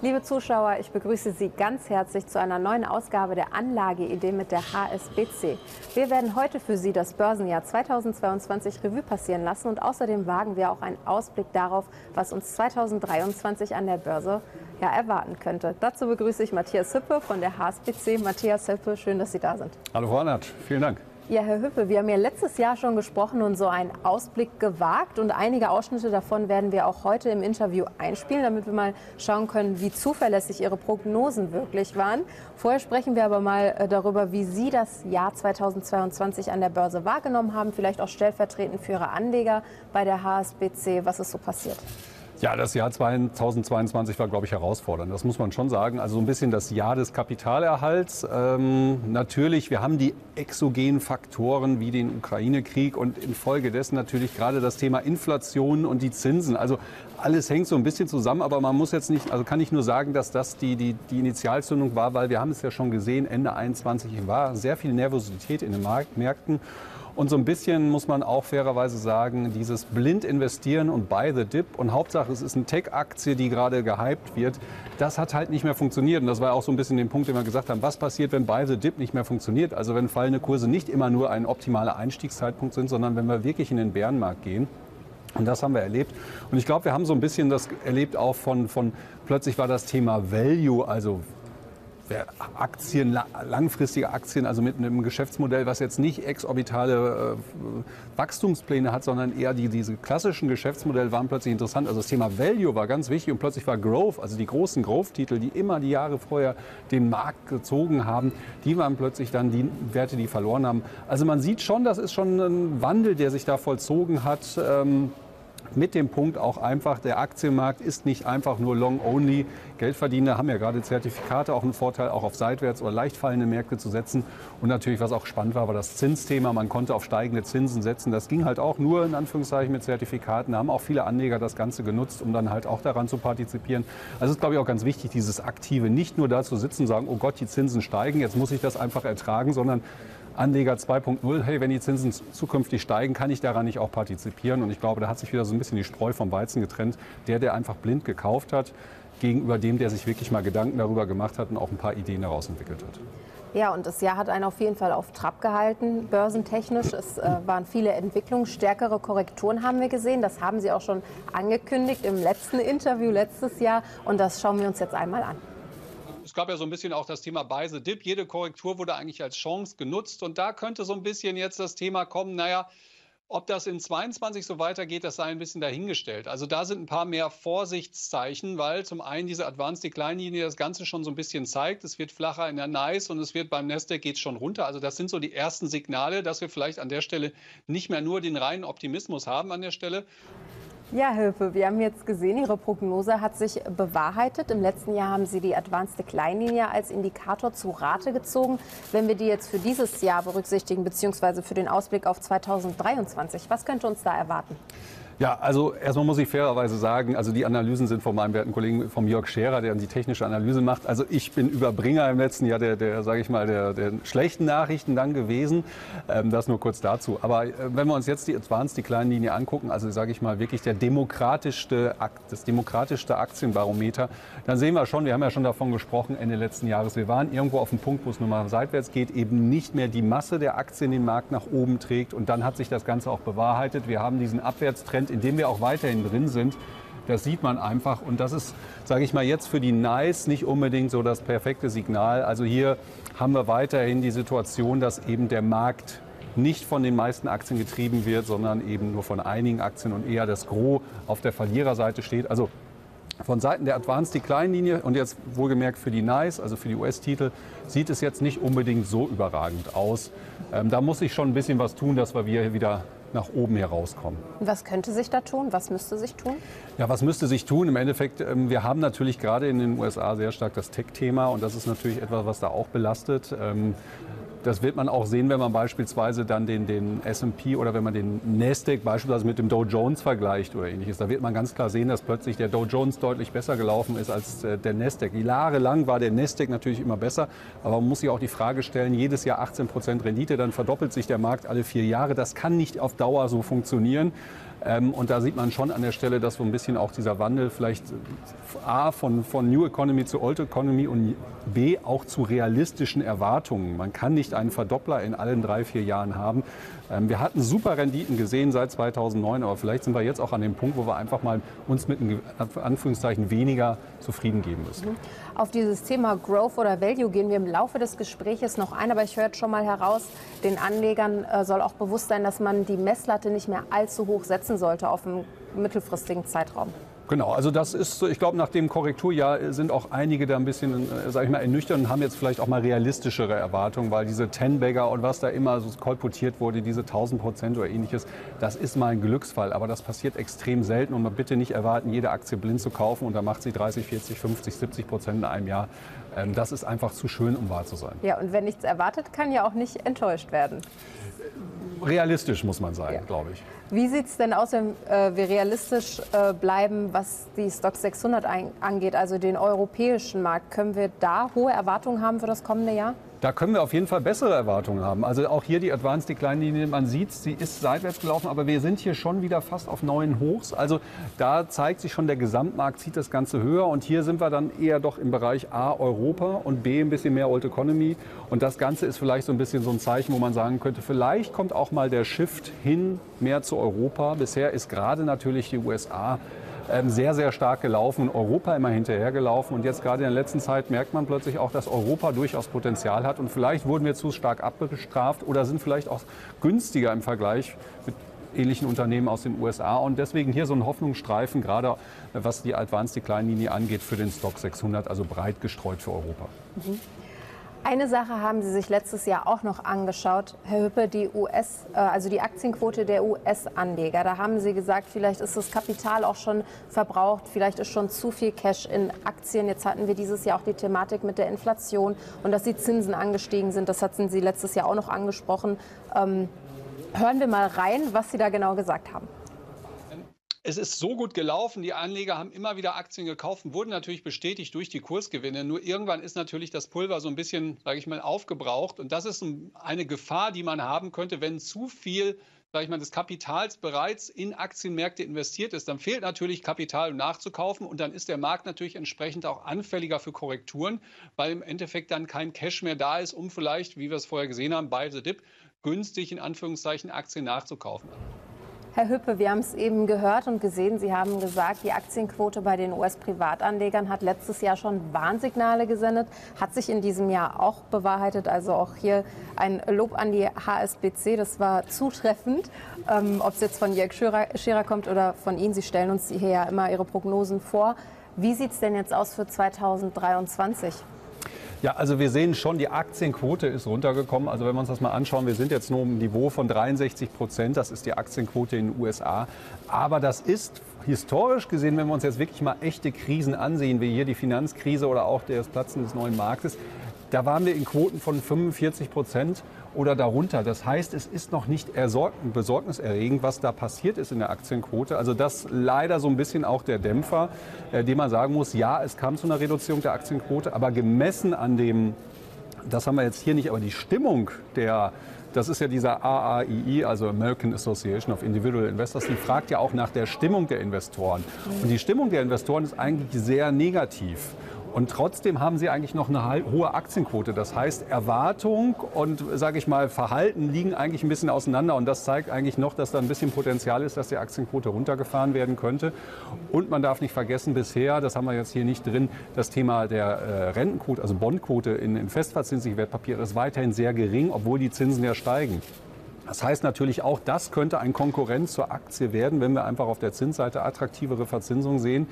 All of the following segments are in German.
Liebe Zuschauer, ich begrüße Sie ganz herzlich zu einer neuen Ausgabe der Anlageidee mit der HSBC. Wir werden heute für Sie das Börsenjahr 2022 Revue passieren lassen und außerdem wagen wir auch einen Ausblick darauf, was uns 2023 an der Börse ja, erwarten könnte. Dazu begrüße ich Matthias Hüppe von der HSBC. Matthias Hüppe, schön, dass Sie da sind. Hallo Frau Arnert, vielen Dank. Ja, Herr Hüppe, wir haben ja letztes Jahr schon gesprochen und so einen Ausblick gewagt. Und einige Ausschnitte davon werden wir auch heute im Interview einspielen, damit wir mal schauen können, wie zuverlässig Ihre Prognosen wirklich waren. Vorher sprechen wir aber mal äh, darüber, wie Sie das Jahr 2022 an der Börse wahrgenommen haben, vielleicht auch stellvertretend für Ihre Anleger bei der HSBC. Was ist so passiert? Ja, das Jahr 2022 war, glaube ich, herausfordernd. Das muss man schon sagen. Also so ein bisschen das Jahr des Kapitalerhalts. Ähm, natürlich, wir haben die exogenen Faktoren wie den Ukraine-Krieg und infolgedessen natürlich gerade das Thema Inflation und die Zinsen. Also alles hängt so ein bisschen zusammen, aber man muss jetzt nicht, also kann ich nur sagen, dass das die, die, die Initialzündung war, weil wir haben es ja schon gesehen, Ende 21 war sehr viel Nervosität in den Märkten. Und so ein bisschen muss man auch fairerweise sagen, dieses blind investieren und buy the dip und Hauptsache es ist eine Tech-Aktie, die gerade gehypt wird, das hat halt nicht mehr funktioniert. Und das war auch so ein bisschen den Punkt, den wir gesagt haben, was passiert, wenn buy the dip nicht mehr funktioniert? Also wenn fallende Kurse nicht immer nur ein optimaler Einstiegszeitpunkt sind, sondern wenn wir wirklich in den Bärenmarkt gehen. Und das haben wir erlebt. Und ich glaube, wir haben so ein bisschen das erlebt auch von, von plötzlich war das Thema Value, also Aktien, langfristige Aktien, also mit einem Geschäftsmodell, was jetzt nicht exorbitale äh, Wachstumspläne hat, sondern eher die, diese klassischen Geschäftsmodelle waren plötzlich interessant. Also das Thema Value war ganz wichtig und plötzlich war Growth, also die großen Growth-Titel, die immer die Jahre vorher den Markt gezogen haben, die waren plötzlich dann die Werte, die verloren haben. Also man sieht schon, das ist schon ein Wandel, der sich da vollzogen hat. Ähm, mit dem Punkt auch einfach, der Aktienmarkt ist nicht einfach nur long-only. Geldverdiener haben ja gerade Zertifikate auch einen Vorteil, auch auf seitwärts oder leicht fallende Märkte zu setzen. Und natürlich, was auch spannend war, war das Zinsthema. Man konnte auf steigende Zinsen setzen. Das ging halt auch nur in Anführungszeichen mit Zertifikaten. Da haben auch viele Anleger das Ganze genutzt, um dann halt auch daran zu partizipieren. Also es ist, glaube ich, auch ganz wichtig, dieses Aktive nicht nur da zu sitzen und sagen, oh Gott, die Zinsen steigen, jetzt muss ich das einfach ertragen, sondern Anleger 2.0, hey, wenn die Zinsen zukünftig steigen, kann ich daran nicht auch partizipieren? Und ich glaube, da hat sich wieder so ein bisschen die Spreu vom Weizen getrennt. Der, der einfach blind gekauft hat, gegenüber dem, der sich wirklich mal Gedanken darüber gemacht hat und auch ein paar Ideen daraus entwickelt hat. Ja, und das Jahr hat einen auf jeden Fall auf Trab gehalten, börsentechnisch. Es äh, waren viele Entwicklungen, stärkere Korrekturen haben wir gesehen. Das haben Sie auch schon angekündigt im letzten Interview letztes Jahr. Und das schauen wir uns jetzt einmal an es gab ja so ein bisschen auch das Thema the Dip. Jede Korrektur wurde eigentlich als Chance genutzt. Und da könnte so ein bisschen jetzt das Thema kommen, naja, ob das in 22 so weitergeht, das sei ein bisschen dahingestellt. Also da sind ein paar mehr Vorsichtszeichen, weil zum einen diese Advanced Decline Linie das Ganze schon so ein bisschen zeigt. Es wird flacher in der Nice und es wird beim Nasdaq geht schon runter. Also das sind so die ersten Signale, dass wir vielleicht an der Stelle nicht mehr nur den reinen Optimismus haben an der Stelle. Ja, Hilfe, wir haben jetzt gesehen, Ihre Prognose hat sich bewahrheitet. Im letzten Jahr haben Sie die Advanced Kleinlinie als Indikator zu Rate gezogen. Wenn wir die jetzt für dieses Jahr berücksichtigen, beziehungsweise für den Ausblick auf 2023, was könnte uns da erwarten? Ja, also erstmal muss ich fairerweise sagen, also die Analysen sind von meinem werten Kollegen vom Jörg Scherer, der die technische Analyse macht. Also ich bin Überbringer im letzten Jahr der, der sage ich mal, der, der schlechten Nachrichten dann gewesen. Ähm, das nur kurz dazu. Aber äh, wenn wir uns jetzt die Advanced, die kleine Linie angucken, also sage ich mal wirklich der demokratischste, das demokratischste Aktienbarometer, dann sehen wir schon, wir haben ja schon davon gesprochen Ende letzten Jahres, wir waren irgendwo auf dem Punkt, wo es nur mal seitwärts geht, eben nicht mehr die Masse der Aktien den Markt nach oben trägt. Und dann hat sich das Ganze auch bewahrheitet. Wir haben diesen Abwärtstrend Segment, in dem wir auch weiterhin drin sind. Das sieht man einfach. Und das ist, sage ich mal, jetzt für die Nice nicht unbedingt so das perfekte Signal. Also hier haben wir weiterhin die Situation, dass eben der Markt nicht von den meisten Aktien getrieben wird, sondern eben nur von einigen Aktien und eher das Gros auf der Verliererseite steht. Also von Seiten der Advanced die Kleinlinie und jetzt wohlgemerkt für die Nice, also für die US-Titel, sieht es jetzt nicht unbedingt so überragend aus. Ähm, da muss ich schon ein bisschen was tun, dass wir wieder nach oben herauskommen. Was könnte sich da tun? Was müsste sich tun? Ja, was müsste sich tun? Im Endeffekt, ähm, wir haben natürlich gerade in den USA sehr stark das Tech-Thema und das ist natürlich etwas, was da auch belastet. Das wird man auch sehen, wenn man beispielsweise dann den, den S&P oder wenn man den Nasdaq beispielsweise mit dem Dow Jones vergleicht oder ähnliches. Da wird man ganz klar sehen, dass plötzlich der Dow Jones deutlich besser gelaufen ist als äh, der Nasdaq. Jahrelang war der Nasdaq natürlich immer besser, aber man muss sich auch die Frage stellen, jedes Jahr 18 Prozent Rendite, dann verdoppelt sich der Markt alle vier Jahre. Das kann nicht auf Dauer so funktionieren. Ähm, und da sieht man schon an der Stelle, dass so ein bisschen auch dieser Wandel vielleicht A von, von New Economy zu Old Economy und B auch zu realistischen Erwartungen. Man kann nicht einen Verdoppler in allen drei, vier Jahren haben. Ähm, wir hatten super Renditen gesehen seit 2009, aber vielleicht sind wir jetzt auch an dem Punkt, wo wir einfach mal uns mit Anführungszeichen weniger zufrieden geben müssen. Mhm. Auf dieses Thema Growth oder Value gehen wir im Laufe des Gesprächs noch ein, aber ich höre jetzt schon mal heraus, den Anlegern äh, soll auch bewusst sein, dass man die Messlatte nicht mehr allzu hoch setzen sollte auf einen mittelfristigen Zeitraum. Genau, also das ist, ich glaube, nach dem Korrekturjahr sind auch einige da ein bisschen, äh, sage ich mal, ernüchtert und haben jetzt vielleicht auch mal realistischere Erwartungen, weil diese Ten-Bagger und was da immer so kolportiert wurde, diese 1000 Prozent oder ähnliches, das ist mal ein Glücksfall, aber das passiert extrem selten und man bitte nicht erwarten, jede Aktie blind zu kaufen und da macht sie 30, 40, 50, 70 Prozent in einem Jahr. Ähm, das ist einfach zu schön, um wahr zu sein. Ja, und wer nichts erwartet, kann ja auch nicht enttäuscht werden. Realistisch muss man sagen, ja. glaube ich. Wie sieht es denn aus, wenn äh, wir realistisch äh, bleiben, was die Stock 600 angeht, also den europäischen Markt? Können wir da hohe Erwartungen haben für das kommende Jahr? Da können wir auf jeden Fall bessere Erwartungen haben. Also auch hier die Advanced Decline Linie, man sieht, sie ist seitwärts gelaufen, aber wir sind hier schon wieder fast auf neuen Hochs. Also da zeigt sich schon, der Gesamtmarkt zieht das Ganze höher und hier sind wir dann eher doch im Bereich A Europa und B ein bisschen mehr Old Economy. Und das Ganze ist vielleicht so ein bisschen so ein Zeichen, wo man sagen könnte, vielleicht kommt auch mal der Shift hin mehr zu Europa. Bisher ist gerade natürlich die USA sehr, sehr stark gelaufen, Europa immer hinterhergelaufen. Und jetzt gerade in der letzten Zeit merkt man plötzlich auch, dass Europa durchaus Potenzial hat. Und vielleicht wurden wir zu stark abgestraft oder sind vielleicht auch günstiger im Vergleich mit ähnlichen Unternehmen aus den USA. Und deswegen hier so ein Hoffnungsstreifen, gerade was die Advanced Decline Linie angeht, für den Stock 600, also breit gestreut für Europa. Mhm. Eine Sache haben Sie sich letztes Jahr auch noch angeschaut, Herr Hüppe, die US, äh, also die Aktienquote der US-Anleger. Da haben Sie gesagt, vielleicht ist das Kapital auch schon verbraucht, vielleicht ist schon zu viel Cash in Aktien. Jetzt hatten wir dieses Jahr auch die Thematik mit der Inflation und dass die Zinsen angestiegen sind. Das hatten Sie letztes Jahr auch noch angesprochen. Ähm, hören wir mal rein, was Sie da genau gesagt haben es ist so gut gelaufen. Die Anleger haben immer wieder Aktien gekauft und wurden natürlich bestätigt durch die Kursgewinne. Nur irgendwann ist natürlich das Pulver so ein bisschen, sage ich mal, aufgebraucht. Und das ist eine Gefahr, die man haben könnte, wenn zu viel sage ich mal, des Kapitals bereits in Aktienmärkte investiert ist, dann fehlt natürlich Kapital, um nachzukaufen und dann ist der Markt natürlich entsprechend auch anfälliger für Korrekturen, weil im Endeffekt dann kein Cash mehr da ist, um vielleicht, wie wir es vorher gesehen haben, bei The Dip günstig in Anführungszeichen Aktien nachzukaufen. Herr Hüppe, wir haben es eben gehört und gesehen. Sie haben gesagt, die Aktienquote bei den US-Privatanlegern hat letztes Jahr schon Warnsignale gesendet, hat sich in diesem Jahr auch bewahrheitet. Also auch hier ein Lob an die HSBC, das war zutreffend. Ähm, Ob es jetzt von Jörg Scherer, Scherer kommt oder von Ihnen, Sie stellen uns hier ja immer Ihre Prognosen vor. Wie sieht es denn jetzt aus für 2023? Ja, also wir sehen schon, die Aktienquote ist runtergekommen. Also wenn wir uns das mal anschauen, wir sind jetzt nur im Niveau von 63 Prozent. Das ist die Aktienquote in den USA. Aber das ist historisch gesehen, wenn wir uns jetzt wirklich mal echte Krisen ansehen, wie hier die Finanzkrise oder auch das Platzen des neuen Marktes, da waren wir in Quoten von 45 Prozent oder darunter. Das heißt, es ist noch nicht besorgniserregend, was da passiert ist in der Aktienquote. Also das leider so ein bisschen auch der Dämpfer, äh, dem man sagen muss, ja, es kam zu einer Reduzierung der Aktienquote, aber gemessen an dem, das haben wir jetzt hier nicht, aber die Stimmung der das ist ja dieser AAII, also American Association of Individual Investors, die fragt ja auch nach der Stimmung der Investoren. Und die Stimmung der Investoren ist eigentlich sehr negativ. Und trotzdem haben sie eigentlich noch eine hohe Aktienquote. Das heißt, Erwartung und, sage ich mal, Verhalten liegen eigentlich ein bisschen auseinander. Und das zeigt eigentlich noch, dass da ein bisschen Potenzial ist, dass die Aktienquote runtergefahren werden könnte. Und man darf nicht vergessen, bisher, das haben wir jetzt hier nicht drin, das Thema der äh, Rentenquote, also Bondquote in, in festverzinsliche Wertpapiere ist weiterhin sehr gering, obwohl die Zinsen ja steigen. Das heißt natürlich auch, das könnte ein Konkurrent zur Aktie werden, wenn wir einfach auf der Zinsseite attraktivere Verzinsung sehen.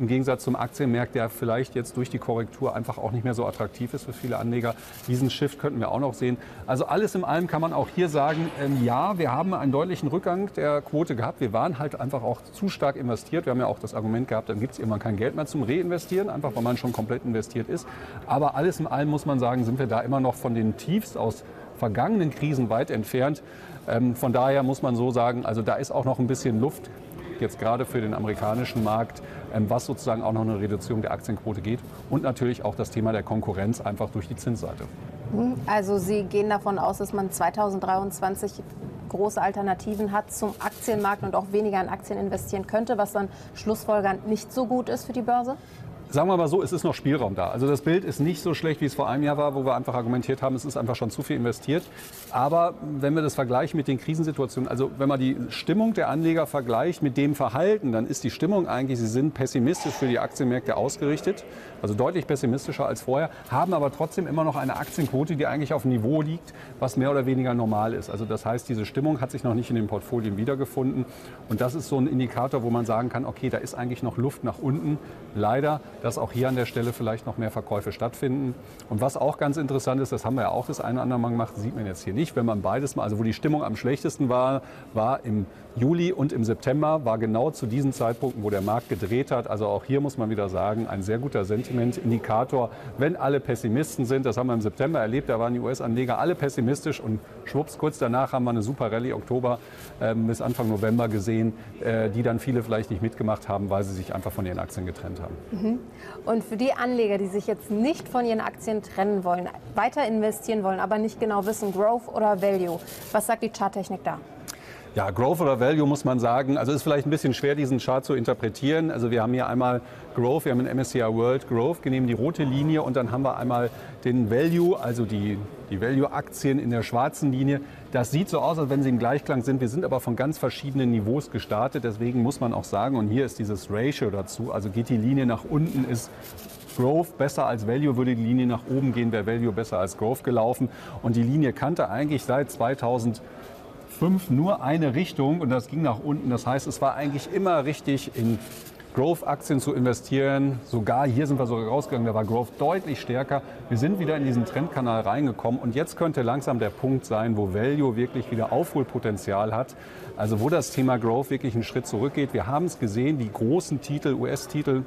Im Gegensatz zum Aktienmarkt, der vielleicht jetzt durch die Korrektur einfach auch nicht mehr so attraktiv ist für viele Anleger. Diesen Shift könnten wir auch noch sehen. Also alles in allem kann man auch hier sagen, ähm, ja, wir haben einen deutlichen Rückgang der Quote gehabt. Wir waren halt einfach auch zu stark investiert. Wir haben ja auch das Argument gehabt, dann gibt es irgendwann kein Geld mehr zum Reinvestieren, einfach weil man schon komplett investiert ist. Aber alles in allem muss man sagen, sind wir da immer noch von den Tiefs aus vergangenen Krisen weit entfernt. Ähm, von daher muss man so sagen, also da ist auch noch ein bisschen Luft jetzt gerade für den amerikanischen Markt, ähm, was sozusagen auch noch eine Reduzierung der Aktienquote geht und natürlich auch das Thema der Konkurrenz einfach durch die Zinsseite. Also Sie gehen davon aus, dass man 2023 große Alternativen hat zum Aktien Aktienmarkt und auch weniger in Aktien investieren könnte, was dann schlussfolgernd nicht so gut ist für die Börse? Sagen wir mal so, es ist noch Spielraum da. Also das Bild ist nicht so schlecht, wie es vor einem Jahr war, wo wir einfach argumentiert haben, es ist einfach schon zu viel investiert. Aber wenn wir das vergleichen mit den Krisensituationen, also wenn man die Stimmung der Anleger vergleicht mit dem Verhalten, dann ist die Stimmung eigentlich, sie sind pessimistisch für die Aktienmärkte ausgerichtet, also deutlich pessimistischer als vorher, haben aber trotzdem immer noch eine Aktienquote, die eigentlich auf einem Niveau liegt, was mehr oder weniger normal ist. Also das heißt, diese Stimmung hat sich noch nicht in den Portfolien wiedergefunden. Und das ist so ein Indikator, wo man sagen kann, okay, da ist eigentlich noch Luft nach unten. Leider dass auch hier an der Stelle vielleicht noch mehr Verkäufe stattfinden. Und was auch ganz interessant ist, das haben wir ja auch das eine oder andere Mal gemacht, sieht man jetzt hier nicht, wenn man beides mal, also wo die Stimmung am schlechtesten war, war im Juli und im September, war genau zu diesen Zeitpunkten, wo der Markt gedreht hat. Also auch hier muss man wieder sagen, ein sehr guter Sentimentindikator. Wenn alle Pessimisten sind, das haben wir im September erlebt, da waren die US-Anleger alle pessimistisch und schwupps, kurz danach haben wir eine super Rallye Oktober äh, bis Anfang November gesehen, äh, die dann viele vielleicht nicht mitgemacht haben, weil sie sich einfach von ihren Aktien getrennt haben. Mhm. Und für die Anleger, die sich jetzt nicht von ihren Aktien trennen wollen, weiter investieren wollen, aber nicht genau wissen, Growth oder Value, was sagt die Charttechnik da? Ja, Growth oder Value muss man sagen. Also ist vielleicht ein bisschen schwer, diesen Chart zu interpretieren. Also wir haben hier einmal Growth, wir haben in MSCI World Growth, wir nehmen die rote Linie und dann haben wir einmal den Value, also die, die Value-Aktien in der schwarzen Linie. Das sieht so aus, als wenn sie im Gleichklang sind. Wir sind aber von ganz verschiedenen Niveaus gestartet. Deswegen muss man auch sagen, und hier ist dieses Ratio dazu, also geht die Linie nach unten, ist Growth besser als Value, würde die Linie nach oben gehen, wäre Value besser als Growth gelaufen. Und die Linie kannte eigentlich seit 2000 fünf nur eine Richtung und das ging nach unten. Das heißt, es war eigentlich immer richtig, in Growth-Aktien zu investieren. Sogar hier sind wir sogar rausgegangen, da war Growth deutlich stärker. Wir sind wieder in diesen Trendkanal reingekommen und jetzt könnte langsam der Punkt sein, wo Value wirklich wieder Aufholpotenzial hat. Also wo das Thema Growth wirklich einen Schritt zurückgeht. Wir haben es gesehen, die großen Titel, US-Titel,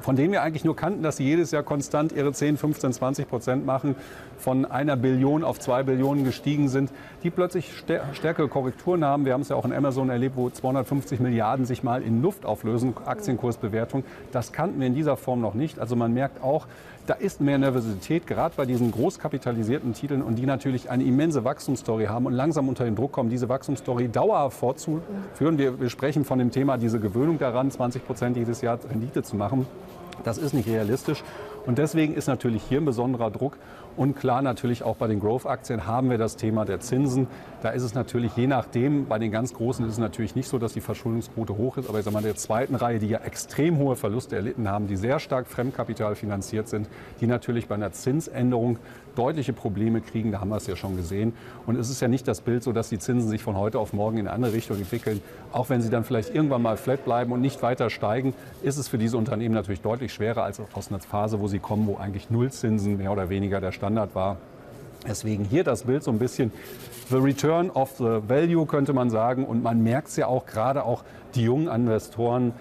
von denen wir eigentlich nur kannten, dass sie jedes Jahr konstant ihre 10, 15, 20 Prozent machen, von einer Billion auf zwei Billionen gestiegen sind, die plötzlich stärkere Korrekturen haben. Wir haben es ja auch in Amazon erlebt, wo 250 Milliarden sich mal in Luft auflösen, Aktienkursbewertung. Das kannten wir in dieser Form noch nicht. Also man merkt auch, da ist mehr Nervosität, gerade bei diesen großkapitalisierten Titeln und die natürlich eine immense Wachstumsstory haben und langsam unter den Druck kommen, diese Wachstumsstory dauerhaft fortzuführen. Wir, wir sprechen von dem Thema, diese Gewöhnung daran, 20 Prozent jedes Jahr Rendite zu machen. Das ist nicht realistisch. Und deswegen ist natürlich hier ein besonderer Druck. Und klar, natürlich auch bei den Growth-Aktien haben wir das Thema der Zinsen. Da ist es natürlich je nachdem, bei den ganz Großen ist es natürlich nicht so, dass die Verschuldungsquote hoch ist. Aber ich sage mal, der zweiten Reihe, die ja extrem hohe Verluste erlitten haben, die sehr stark Fremdkapital finanziert sind, die natürlich bei einer Zinsänderung deutliche Probleme kriegen. Da haben wir es ja schon gesehen. Und es ist ja nicht das Bild so, dass die Zinsen sich von heute auf morgen in eine andere Richtung entwickeln. Auch wenn sie dann vielleicht irgendwann mal flat bleiben und nicht weiter steigen, ist es für diese Unternehmen natürlich deutlich schwerer als aus einer Phase, wo sie kommen, wo eigentlich Nullzinsen mehr oder weniger der Standard war. Deswegen hier das Bild so ein bisschen The Return of the Value könnte man sagen. Und man merkt es ja auch, gerade auch die jungen Investoren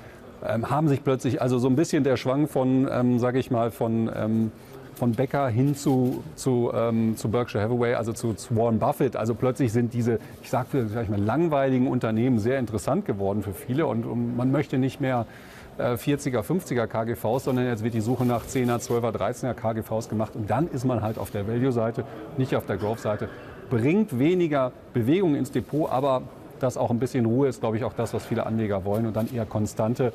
ähm, haben sich plötzlich, also so ein bisschen der Schwang von, ähm, sage ich mal, von ähm, von Becker hin zu, zu, ähm, zu Berkshire Hathaway, also zu, zu, Warren Buffett. Also plötzlich sind diese, ich sage vielleicht mal, langweiligen Unternehmen sehr interessant geworden für viele und, und man möchte nicht mehr 40er, äh, 50er KGVs, sondern jetzt wird die Suche nach 10er, 12er, 13er KGVs gemacht und dann ist man halt auf der Value-Seite, nicht auf der Growth-Seite. Bringt weniger Bewegung ins Depot, aber das auch ein bisschen Ruhe ist, glaube ich, auch das, was viele Anleger wollen und dann eher konstante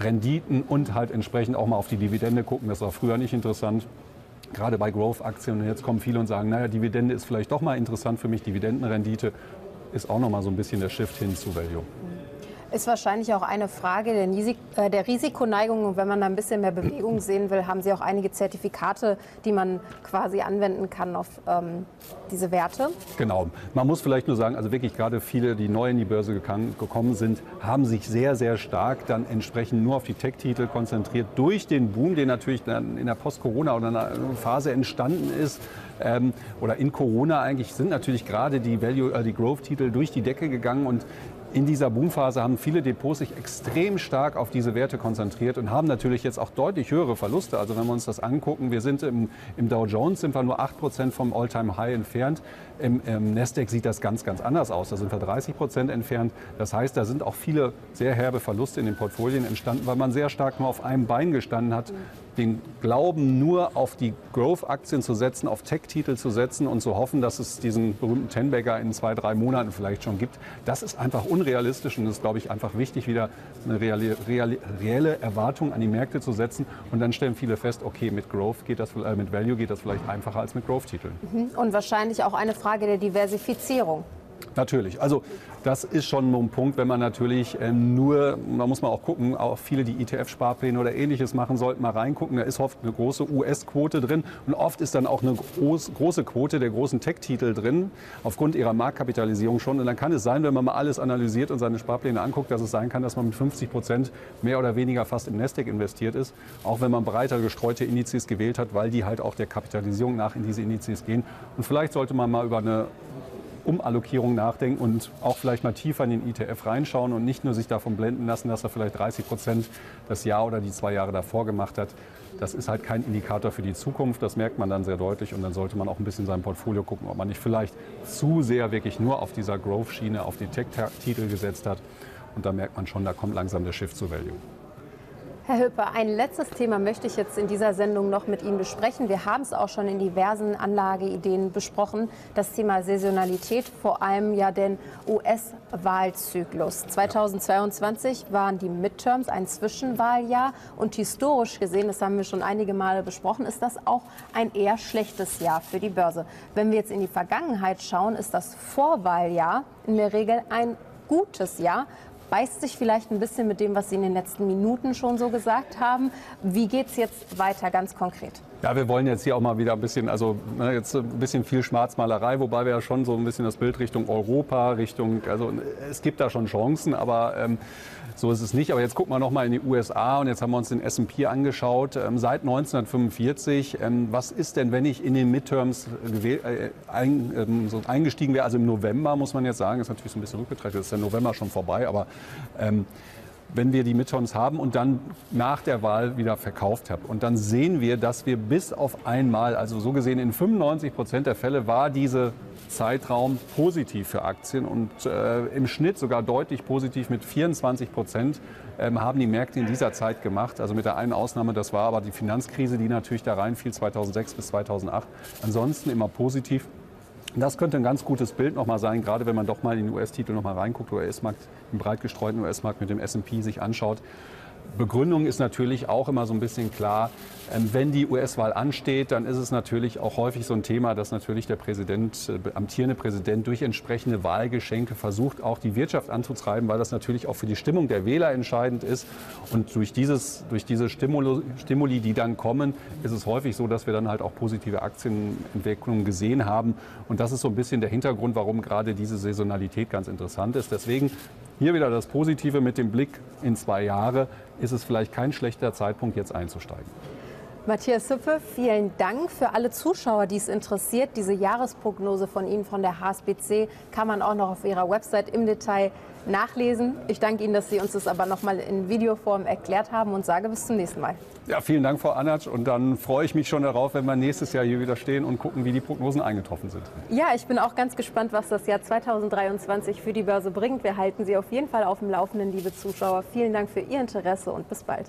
Renditen und halt entsprechend auch mal auf die Dividende gucken. Das war früher nicht interessant. Gerade bei Growth-Aktien. Und jetzt kommen viele und sagen, naja, Dividende ist vielleicht doch mal interessant für mich. Dividendenrendite ist auch noch mal so ein bisschen der Shift hin zu Value. Ist wahrscheinlich auch eine Frage der, äh, der Risikoneigung. Und wenn man da ein bisschen mehr Bewegung sehen will, haben Sie auch einige Zertifikate, die man quasi anwenden kann auf ähm, diese Werte. Genau. Man muss vielleicht nur sagen, also wirklich gerade viele, die neu in die Börse gekommen sind, haben sich sehr, sehr stark dann entsprechend nur auf die Tech-Titel konzentriert. Durch den Boom, der natürlich dann in der Post-Corona oder einer Phase entstanden ist, ähm, oder in Corona eigentlich sind natürlich gerade die Value, äh, die Growth-Titel durch die Decke gegangen und in dieser Boomphase haben viele Depots sich extrem stark auf diese Werte konzentriert und haben natürlich jetzt auch deutlich höhere Verluste. Also wenn wir uns das angucken, wir sind im, im Dow Jones sind wir nur 8% vom All-Time-High entfernt. Im, Im Nasdaq sieht das ganz, ganz anders aus. Da sind wir 30 Prozent entfernt. Das heißt, da sind auch viele sehr herbe Verluste in den Portfolien entstanden, weil man sehr stark nur auf einem Bein gestanden hat den Glauben nur auf die Growth-Aktien zu setzen, auf Tech-Titel zu setzen und zu hoffen, dass es diesen berühmten Tenbagger in zwei, drei Monaten vielleicht schon gibt, das ist einfach unrealistisch ist, glaube ich, einfach wichtig, wieder eine reale, reale, reelle, Erwartung an die Märkte zu setzen. Und dann stellen viele fest, okay, mit Growth geht das, äh, mit Value geht das vielleicht einfacher als mit Growth-Titeln. Mhm. Und wahrscheinlich auch eine Frage der Diversifizierung. Natürlich. Also das ist schon ein Punkt, wenn man natürlich ähm, nur, da muss man auch gucken, auch viele, die ETF-Sparpläne oder ähnliches machen, sollten mal reingucken. Da ist oft eine große US-Quote drin und oft ist dann auch eine groß, große Quote der großen Tech-Titel drin, aufgrund ihrer Marktkapitalisierung schon. Und dann kann es sein, wenn man mal alles analysiert und seine Sparpläne anguckt, dass es sein kann, dass man mit 50 Prozent mehr oder weniger fast im Nasdaq investiert ist, auch wenn man breiter gestreute Indizes gewählt hat, weil die halt auch der Kapitalisierung nach in diese Indizes gehen. Und vielleicht sollte man mal über eine Umallokierung nachdenken und auch vielleicht mal tiefer in den ETF reinschauen und nicht nur sich davon blenden lassen, dass er vielleicht 30 Prozent das Jahr oder die zwei Jahre davor gemacht hat. Das ist halt kein Indikator für die Zukunft, das merkt man dann sehr deutlich und dann sollte man auch ein bisschen in seinem Portfolio gucken, ob man nicht vielleicht zu sehr wirklich nur auf dieser Growth-Schiene, auf die Tech-Titel gesetzt hat. Und da merkt man schon, da kommt langsam der Shift zu Value. Herr Hüpper, ein letztes Thema möchte ich jetzt in dieser Sendung noch mit Ihnen besprechen. Wir haben es auch schon in diversen Anlageideen besprochen. Das Thema Saisonalität, vor allem ja den US-Wahlzyklus. 2022 waren die Midterms ein Zwischenwahljahr und historisch gesehen, das haben wir schon einige Male besprochen, ist das auch ein eher schlechtes Jahr für die Börse. Wenn wir jetzt in die Vergangenheit schauen, ist das Vorwahljahr in der Regel ein gutes Jahr beißt sich vielleicht ein bisschen mit dem, was Sie in den letzten Minuten schon so gesagt haben. Wie geht es jetzt weiter ganz konkret? Ja, wir wollen jetzt hier auch mal wieder ein bisschen, also ne, jetzt ein bisschen viel Schwarzmalerei, wobei wir ja schon so ein bisschen das Bild Richtung Europa, Richtung, also es gibt da schon Chancen, aber ähm, so ist es nicht. Aber jetzt gucken wir noch mal in die USA und jetzt haben wir uns den S&P angeschaut. Ähm, seit 1945, ähm, was ist denn, wenn ich in den Midterms äh, ein, ähm, so eingestiegen wäre, also im November muss man jetzt sagen, ist natürlich so ein bisschen rückbetrachtet, ist der November schon vorbei, aber ähm, wenn wir die Midterms haben und dann nach der Wahl wieder verkauft haben. Und dann sehen wir, dass wir bis auf einmal, also so gesehen in 95 Prozent der Fälle war dieser Zeitraum positiv für Aktien und äh, im Schnitt sogar deutlich positiv mit 24 Prozent ähm, haben die Märkte in dieser Zeit gemacht. Also mit der einen Ausnahme, das war aber die Finanzkrise, die natürlich da reinfiel 2006 bis 2008. Ansonsten immer positiv. Das könnte ein ganz gutes Bild nochmal sein, gerade wenn man doch mal in den US-Titel nochmal reinguckt, US-Markt, im breit gestreuten US-Markt mit dem S&P sich anschaut. Begründung ist natürlich auch immer so ein bisschen klar, ähm, wenn die US-Wahl ansteht, dann ist es natürlich auch häufig so ein Thema, dass natürlich der Präsident, äh, amtierende Präsident durch entsprechende Wahlgeschenke versucht, auch die Wirtschaft anzutreiben, weil das natürlich auch für die Stimmung der Wähler entscheidend ist. Und durch, dieses, durch diese Stimuli, Stimuli, die dann kommen, ist es häufig so, dass wir dann halt auch positive Aktienentwicklungen gesehen haben. Und das ist so ein bisschen der Hintergrund, warum gerade diese Saisonalität ganz interessant ist. Deswegen hier wieder das Positive mit dem Blick in zwei Jahre ist es vielleicht kein schlechter Zeitpunkt, jetzt einzusteigen. Matthias Hüppe, vielen Dank für alle Zuschauer, die es interessiert. Diese Jahresprognose von Ihnen von der HSBC kann man auch noch auf Ihrer Website im Detail nachlesen. Ich danke Ihnen, dass Sie uns das aber noch mal in Videoform erklärt haben und sage bis zum nächsten Mal. Ja, vielen Dank, Frau Anatsch. Und dann freue ich mich schon darauf, wenn wir nächstes Jahr hier wieder stehen und gucken, wie die Prognosen eingetroffen sind. Ja, ich bin auch ganz gespannt, was das Jahr 2023 für die Börse bringt. Wir halten Sie auf jeden Fall auf dem Laufenden, liebe Zuschauer. Vielen Dank für Ihr Interesse und bis bald.